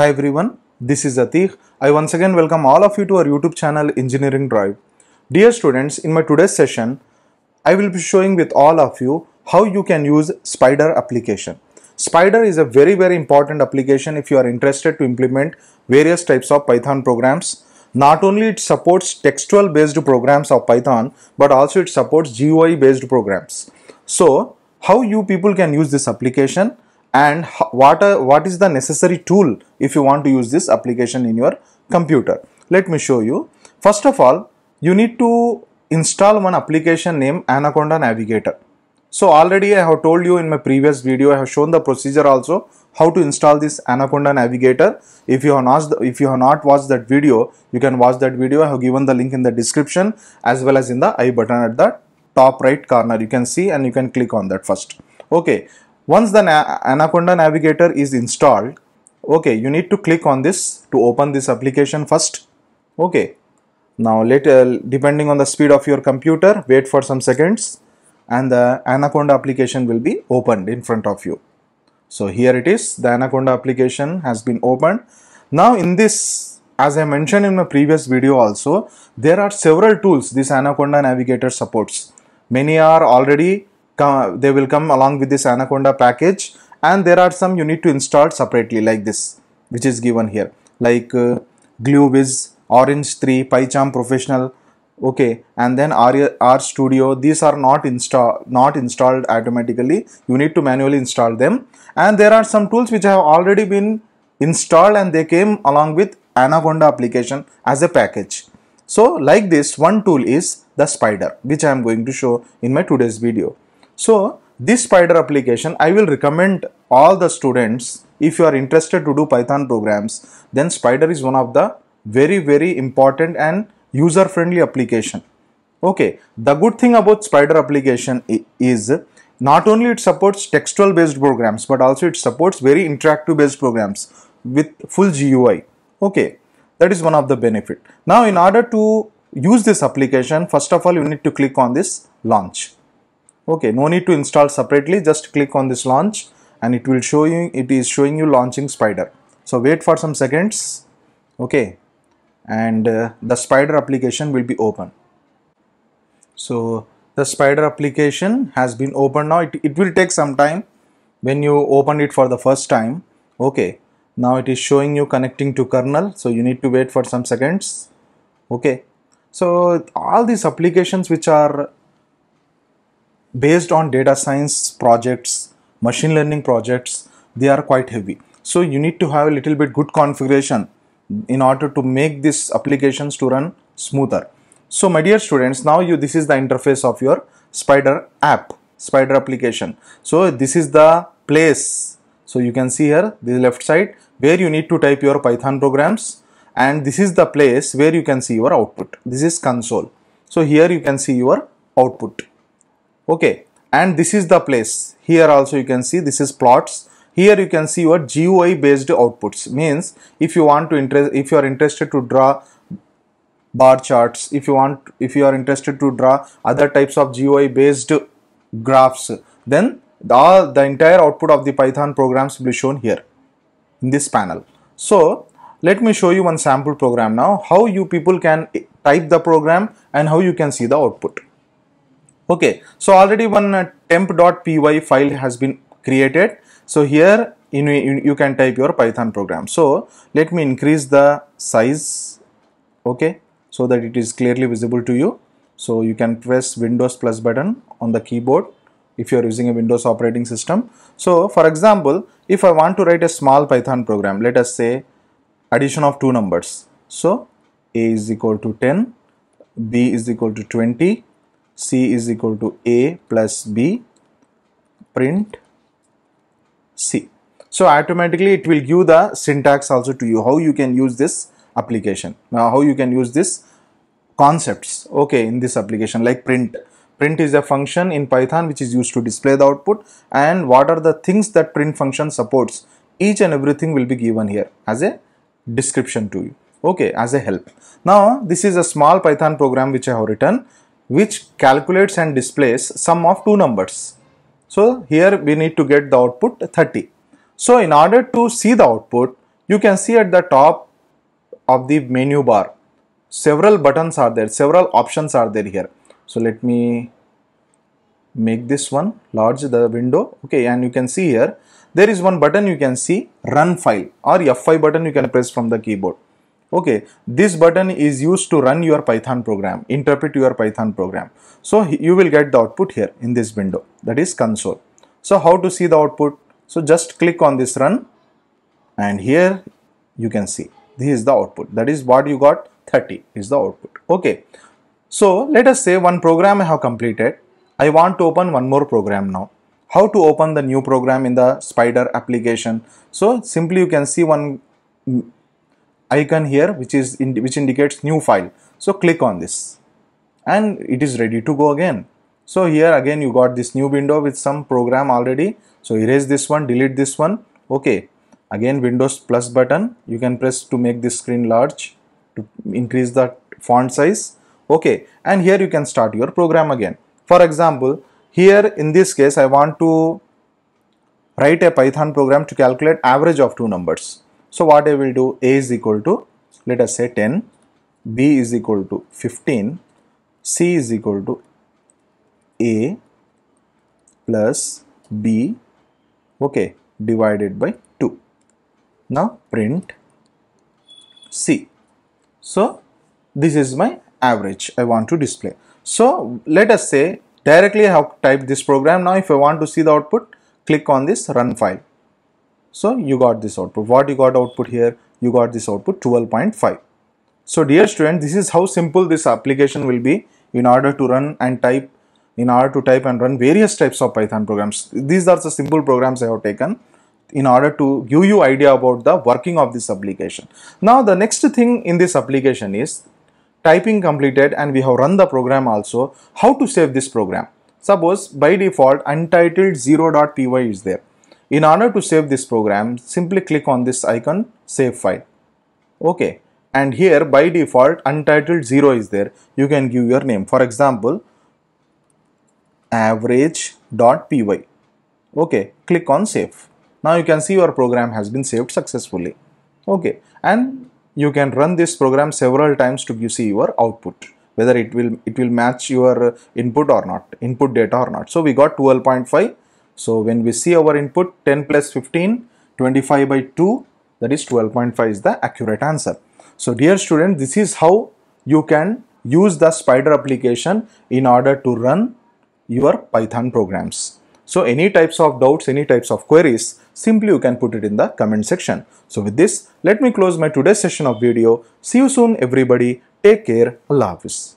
Hi everyone, this is Ateeq. I once again welcome all of you to our YouTube channel Engineering Drive. Dear students, in my today's session, I will be showing with all of you how you can use Spyder application. Spyder is a very very important application if you are interested to implement various types of Python programs. Not only it supports textual based programs of Python, but also it supports GUI based programs. So, how you people can use this application and what, are, what is the necessary tool if you want to use this application in your computer. Let me show you. First of all, you need to install one application named Anaconda Navigator. So already I have told you in my previous video, I have shown the procedure also how to install this Anaconda Navigator. If you have not, if you have not watched that video, you can watch that video. I have given the link in the description as well as in the I button at the top right corner. You can see and you can click on that first. Okay. Once the Anaconda Navigator is installed, okay, you need to click on this to open this application first. Okay. Now let uh, depending on the speed of your computer, wait for some seconds and the Anaconda application will be opened in front of you. So here it is, the Anaconda application has been opened. Now in this, as I mentioned in my previous video also, there are several tools this Anaconda Navigator supports. Many are already, they will come along with this Anaconda package and there are some you need to install separately like this, which is given here, like uh, Glueviz, Orange 3, PyCharm Professional, okay and then R, R Studio. These are not not installed automatically. You need to manually install them. And there are some tools which have already been installed and they came along with Anaconda application as a package. So like this one tool is the Spyder which I am going to show in my today's video so this Spyder application I will recommend all the students if you are interested to do Python programs then Spyder is one of the very very important and user friendly application. Okay the good thing about Spyder application is not only it supports textual based programs but also it supports very interactive based programs with full GUI okay that is one of the benefit. Now in order to use this application first of all you need to click on this launch okay no need to install separately just click on this launch and it will show you it is showing you launching Spyder. So wait for some seconds. Okay and uh, the Spyder application will be open. So the Spyder application has been opened. Now it, it will take some time when you open it for the first time. Okay now it is showing you connecting to kernel. So you need to wait for some seconds. Okay so all these applications which are based on data science projects machine learning projects they are quite heavy so you need to have a little bit good configuration in order to make these applications to run smoother. So my dear students, now you this is the interface of your Spyder app, Spyder application. So this is the place. So you can see here the left side where you need to type your Python programs and this is the place where you can see your output. This is console. So here you can see your output. Okay. And this is the place. Here also you can see this is plots here you can see your GUI based outputs means if you want to interest if you are interested to draw bar charts if you want if you are interested to draw other types of GUI based graphs then the, the entire output of the Python programs will be shown here in this panel. So let me show you one sample program now how you people can type the program and how you can see the output. Okay, so already one uh, temp.py file has been created so here in, you can type your Python program. So let me increase the size, okay, so that it is clearly visible to you. So you can press Windows plus button on the keyboard if you are using a Windows operating system. So for example, if I want to write a small Python program, let us say addition of two numbers. So a is equal to 10, b is equal to 20, c is equal to a plus b, print C. So automatically it will give the syntax also to you how you can use this application. Now how you can use this concepts okay in this application like print. Print is a function in Python which is used to display the output and what are the things that print function supports each and everything will be given here as a description to you okay as a help. Now this is a small Python program which I have written which calculates and displays sum of two numbers. So here we need to get the output 30. So in order to see the output, you can see at the top of the menu bar. Several buttons are there several options are there here. So let me make this one large the window. Okay and you can see here there is one button you can see run file or F5 button you can press from the keyboard okay this button is used to run your python program interpret your python program. So you will get the output here in this window that is console. So how to see the output? So just click on this run and here you can see this is the output. That is what you got 30 is the output. Okay so let us say one program I have completed. I want to open one more program now. How to open the new program in the Spyder application? So simply you can see one icon here which is in, which indicates new file. So click on this. And it is ready to go again. So here again you got this new window with some program already. So erase this one delete this one. Okay. Again windows plus button. You can press to make this screen large to increase the font size. Okay. And here you can start your program again. For example here in this case I want to write a Python program to calculate average of two numbers so what I will do a is equal to let us say 10 b is equal to 15 c is equal to a plus b okay divided by 2 now print c. So this is my average I want to display. So let us say directly I have typed this program. Now if I want to see the output click on this run file so you got this output. What you got output here? You got this output 12.5. So dear student, this is how simple this application will be in order to run and type, in order to type and run various types of Python programs. These are the simple programs I have taken in order to give you idea about the working of this application. Now the next thing in this application is typing completed and we have run the program also. How to save this program? Suppose by default untitled 0.py is there in order to save this program, simply click on this icon, save file. Okay. And here by default, untitled 0 is there. You can give your name. For example, average.py. Okay. Click on save. Now you can see your program has been saved successfully. Okay. And you can run this program several times to see your output whether it will it will match your input or not input data or not so we got 12.5 so when we see our input 10 plus 15, 25 by 2, that is 12.5 is the accurate answer. So dear student, this is how you can use the Spyder application in order to run your Python programs. So any types of doubts, any types of queries, simply you can put it in the comment section. So with this, let me close my today's session of video. See you soon everybody. Take care. Allah Hafiz.